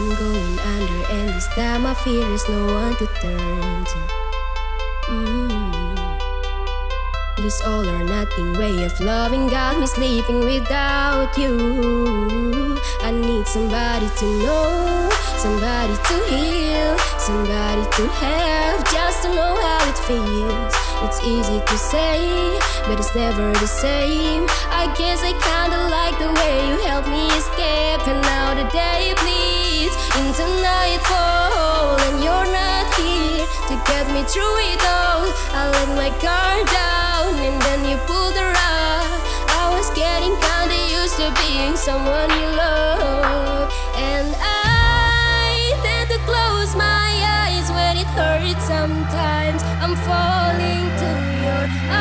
I'm going under, and this time I fear there's no one to turn to. Mm. This all or nothing way of loving got me sleeping without you. I need somebody to know, somebody to heal, somebody to have, just to know how it feels. It's easy to say, but it's never the same. I guess I kinda like the way you help me escape, and now the day bleeds into nightfall, and you're not here to get me through it all. I let my guard down, and then you pulled the rug. I was getting kinda used to being someone you love, and I tend to close my eyes when it hurts. Sometimes I'm falling to your arms.